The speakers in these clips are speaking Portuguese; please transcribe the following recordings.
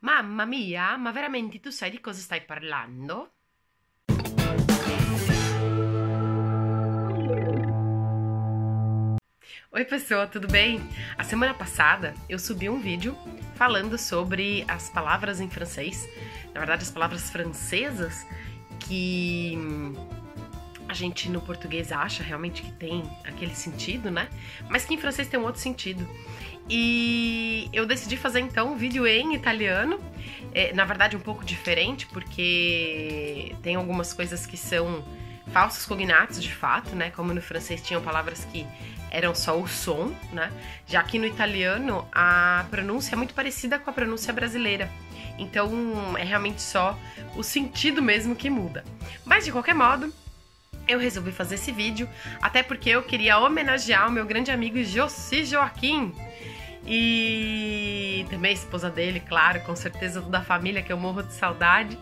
Mamma mia, ma veramente tu sai di cosa stai parlando? Oi, pessoal, tudo bem? A semana passada eu subi um vídeo falando sobre as palavras em francês, na verdade, as palavras francesas que a gente no português acha realmente que tem aquele sentido, né? Mas que em francês tem um outro sentido. E eu decidi fazer então um vídeo em italiano, é, na verdade um pouco diferente, porque tem algumas coisas que são falsos cognatos de fato, né? Como no francês tinham palavras que eram só o som, né? Já que no italiano a pronúncia é muito parecida com a pronúncia brasileira. Então é realmente só o sentido mesmo que muda. Mas de qualquer modo, eu resolvi fazer esse vídeo, até porque eu queria homenagear o meu grande amigo Jossi Joaquim. E também a esposa dele, claro, com certeza toda a família que eu morro de saudade.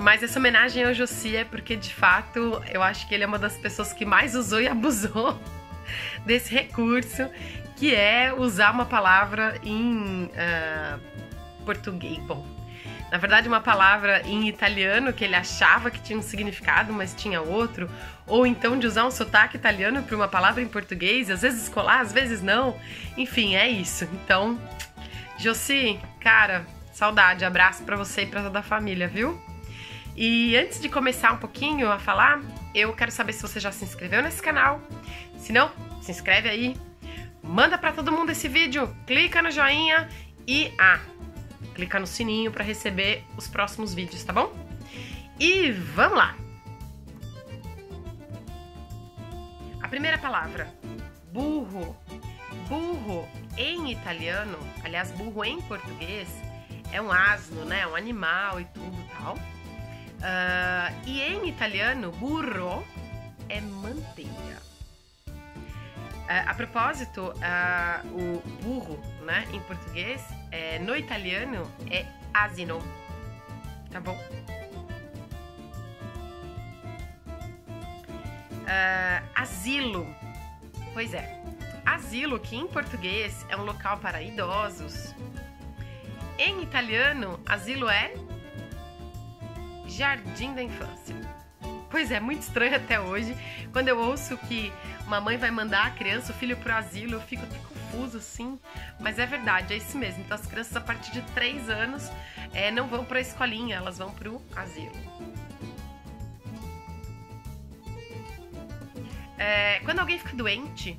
Mas essa homenagem ao Jossi é porque, de fato, eu acho que ele é uma das pessoas que mais usou e abusou desse recurso, que é usar uma palavra em uh, português. Bom, na verdade, uma palavra em italiano que ele achava que tinha um significado, mas tinha outro, ou então de usar um sotaque italiano para uma palavra em português, às vezes colar, às vezes não. Enfim, é isso. Então, Josi, cara, saudade, abraço para você e para toda a família, viu? E antes de começar um pouquinho a falar, eu quero saber se você já se inscreveu nesse canal. Se não, se inscreve aí, manda para todo mundo esse vídeo, clica no joinha e ah, clicar no sininho para receber os próximos vídeos, tá bom? E vamos lá! A primeira palavra, burro. Burro em italiano, aliás, burro em português, é um asno, né? Um animal e tudo tal. Uh, e em italiano, burro é manteiga. Uh, a propósito, uh, o burro, né, em português, é, no italiano é asino, tá bom? Uh, asilo, pois é, asilo que em português é um local para idosos. Em italiano, asilo é jardim da infância. Pois é, muito estranho até hoje. Quando eu ouço que uma mãe vai mandar a criança, o filho pro asilo, eu fico até confuso assim. Mas é verdade, é isso mesmo. Então as crianças a partir de 3 anos é, não vão pra escolinha, elas vão pro asilo. É, quando alguém fica doente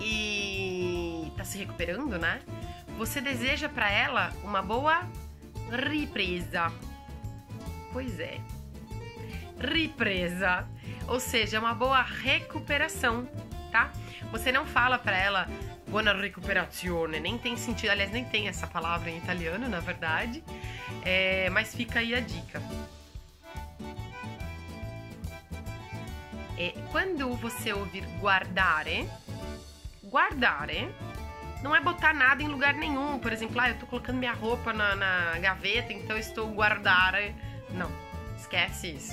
e tá se recuperando, né? Você deseja para ela uma boa represa. Pois é, ripresa, ou seja, uma boa recuperação, tá? Você não fala para ela buona recuperazione, nem tem sentido, aliás, nem tem essa palavra em italiano, na verdade, é, mas fica aí a dica. É, quando você ouvir guardare, guardare não é botar nada em lugar nenhum. Por exemplo, ah, eu tô colocando minha roupa na, na gaveta, então estou guardare. Não, esquece isso.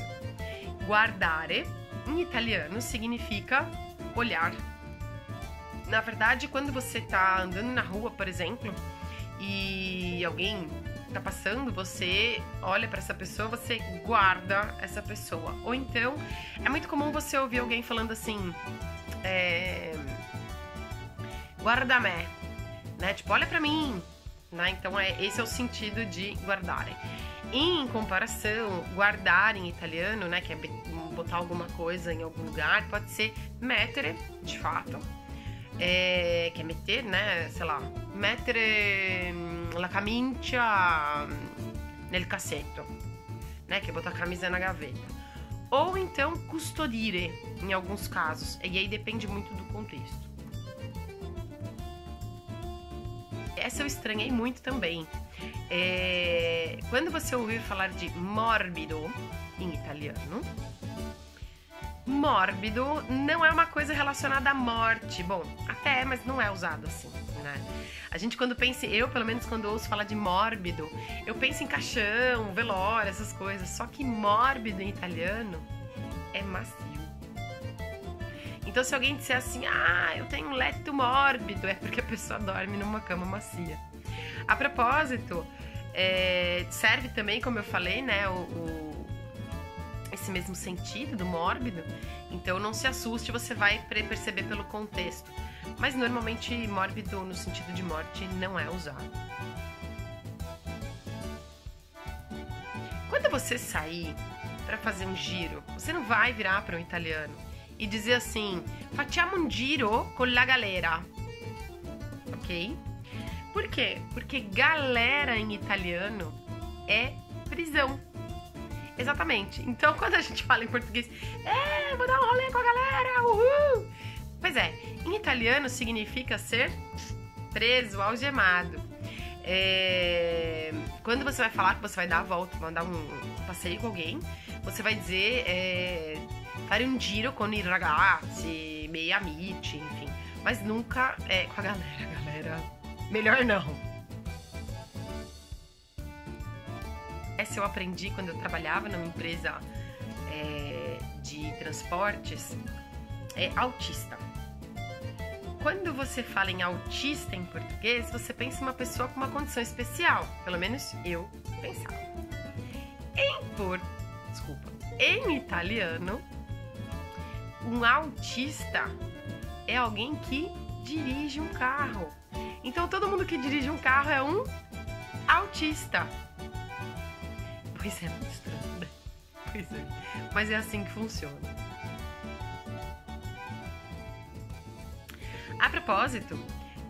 Guardare, em italiano, significa olhar. Na verdade, quando você está andando na rua, por exemplo, e alguém está passando, você olha para essa pessoa, você guarda essa pessoa. Ou então, é muito comum você ouvir alguém falando assim, é, guarda me, né? Tipo, olha para mim, né? Então, é, esse é o sentido de guardare. Em comparação, guardar em italiano, né, que é botar alguma coisa em algum lugar, pode ser mettere, de fato, é, que é meter, né, sei lá, mettere hum, la camicia nel cassetto, né, que é botar a camisa na gaveta. Ou então custodire, em alguns casos, e aí depende muito do contexto. Essa eu estranhei muito também. É, quando você ouvir falar de morbido em italiano, mórbido não é uma coisa relacionada à morte. Bom, até é, mas não é usado assim, né? A gente quando pensa, eu pelo menos quando ouço falar de mórbido, eu penso em caixão, velório, essas coisas. Só que mórbido em italiano é macio. Então se alguém disser assim, ah, eu tenho um leto mórbido, é porque a pessoa dorme numa cama macia. A propósito, é, serve também, como eu falei, né, o, o, esse mesmo sentido do mórbido. Então não se assuste, você vai perceber pelo contexto. Mas normalmente mórbido no sentido de morte não é usado. Quando você sair para fazer um giro, você não vai virar para um italiano e dizer assim: facciamo un giro con la galera. Ok? Por quê? Porque galera em italiano é prisão. Exatamente. Então, quando a gente fala em português, é, vou dar um rolê com a galera, uhul! Pois é, em italiano significa ser preso, algemado. É, quando você vai falar que você vai dar a volta, mandar um passeio com alguém, você vai dizer é, fare un giro con i ragazzi, miei amici, enfim. Mas nunca é com a galera, galera. Melhor não. Essa eu aprendi quando eu trabalhava numa empresa é, de transportes. É autista. Quando você fala em autista em português, você pensa em uma pessoa com uma condição especial. Pelo menos eu pensava. Em por... Desculpa. Em italiano, um autista é alguém que dirige um carro. Então todo mundo que dirige um carro é um autista. Pois é, muito estranho, né? Pois é. Mas é assim que funciona. A propósito,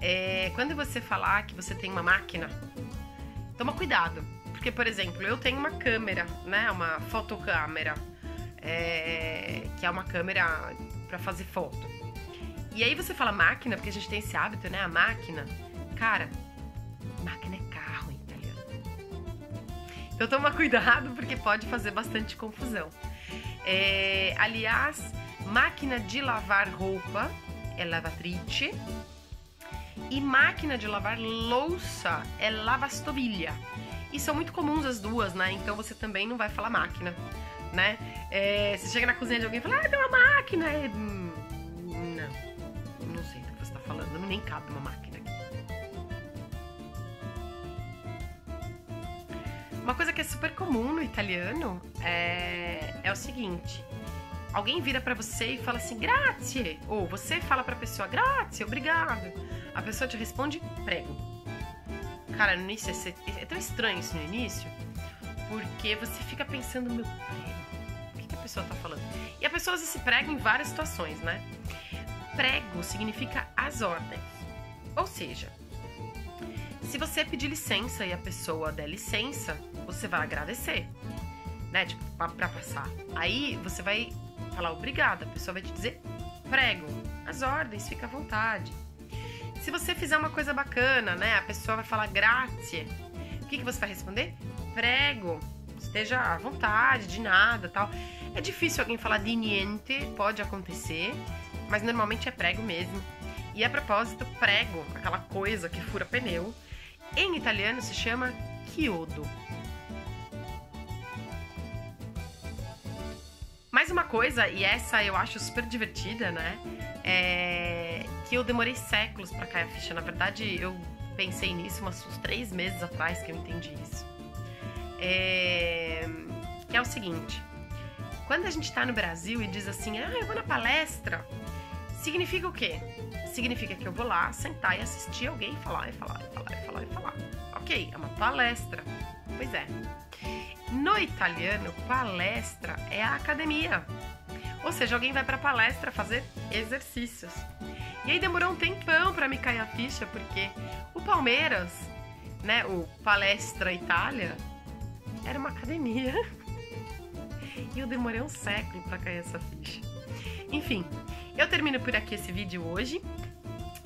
é, quando você falar que você tem uma máquina, toma cuidado. Porque, por exemplo, eu tenho uma câmera, né? Uma fotocâmera é, que é uma câmera para fazer foto. E aí você fala máquina, porque a gente tem esse hábito, né? A máquina. Cara, máquina é carro em italiano. Então toma cuidado, porque pode fazer bastante confusão. É, aliás, máquina de lavar roupa é lavatrice. E máquina de lavar louça é lavastoviglia. E são muito comuns as duas, né? Então você também não vai falar máquina né? É, você chega na cozinha de alguém e fala, ah, tem uma máquina. É, não, não sei do que você tá falando, nem cabe uma máquina aqui. Uma coisa que é super comum no italiano é, é o seguinte: alguém vira para você e fala assim, grazie, ou você fala pra pessoa, grazie, obrigado. A pessoa te responde, prego. Cara, no início é, é tão estranho isso no início, porque você fica pensando, meu prego pessoa está falando. E a pessoa se prega em várias situações, né? Prego significa as ordens. Ou seja, se você pedir licença e a pessoa der licença, você vai agradecer, né? Tipo, pra, passar. Aí você vai falar obrigada, a pessoa vai te dizer prego, as ordens, fica à vontade. Se você fizer uma coisa bacana, né? A pessoa vai falar grazie. O que, que você vai responder? Prego, esteja à vontade, de nada tal. É difícil alguém falar de niente, pode acontecer, mas normalmente é prego mesmo. E a propósito, prego, aquela coisa que fura pneu, em italiano se chama chiodo. Mais uma coisa, e essa eu acho super divertida, né? É que eu demorei séculos para cair a ficha. Na verdade, eu pensei nisso uns três meses atrás que eu entendi isso. É... Que é o seguinte: quando a gente está no Brasil e diz assim, ah, eu vou na palestra, significa o quê? Significa que eu vou lá sentar e assistir alguém falar e falar e falar e falar e falar. Ok, é uma palestra. Pois é. No italiano, palestra é a academia. Ou seja, alguém vai para palestra fazer exercícios. E aí demorou um tempão para me cair a ficha, porque o Palmeiras, né, o Palestra Itália, era uma academia. E eu demorei um século para cair essa ficha. Enfim, eu termino por aqui esse vídeo hoje.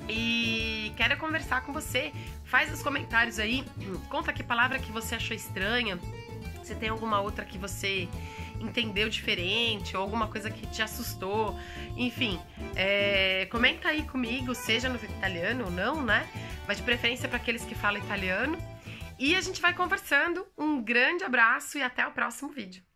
E quero conversar com você. Faz os comentários aí. Conta que palavra que você achou estranha. Se tem alguma outra que você entendeu diferente ou alguma coisa que te assustou. Enfim, é, comenta aí comigo, seja no italiano ou não, né? Mas de preferência para aqueles que falam italiano. E a gente vai conversando. Um grande abraço e até o próximo vídeo.